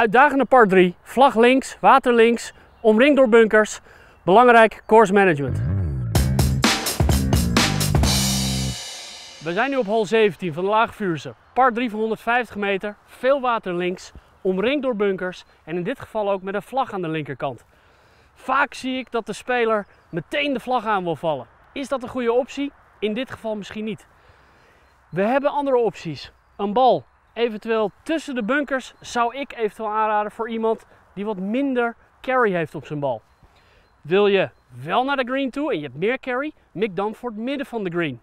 Uitdagende par 3, vlag links, water links, omringd door bunkers. Belangrijk course management. We zijn nu op hol 17 van de Lage Vuurse. Par 3 van 150 meter, veel water links, omringd door bunkers en in dit geval ook met een vlag aan de linkerkant. Vaak zie ik dat de speler meteen de vlag aan wil vallen. Is dat een goede optie? In dit geval misschien niet. We hebben andere opties. Een bal, eventueel tussen de bunkers, zou ik eventueel aanraden voor iemand die wat minder carry heeft op zijn bal. Wil je wel naar de green toe en je hebt meer carry, mik dan voor het midden van de green.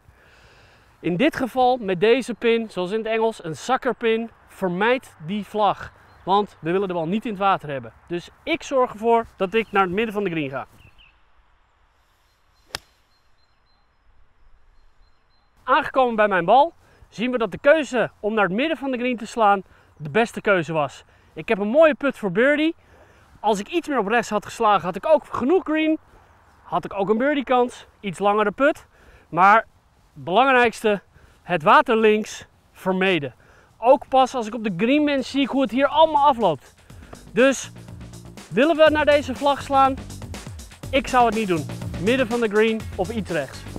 In dit geval met deze pin, zoals in het Engels, een zakkerpin, vermijd die vlag. Want we willen de bal niet in het water hebben. Dus ik zorg ervoor dat ik naar het midden van de green ga. Aangekomen bij mijn bal zien we dat de keuze om naar het midden van de green te slaan de beste keuze was. Ik heb een mooie put voor birdie. Als ik iets meer op rechts had geslagen had ik ook genoeg green. Had ik ook een birdie kans. Iets langere put. Maar belangrijkste, het water links vermeden. Ook pas als ik op de green ben zie ik hoe het hier allemaal afloopt. Dus willen we naar deze vlag slaan? Ik zou het niet doen. Midden van de green of iets rechts.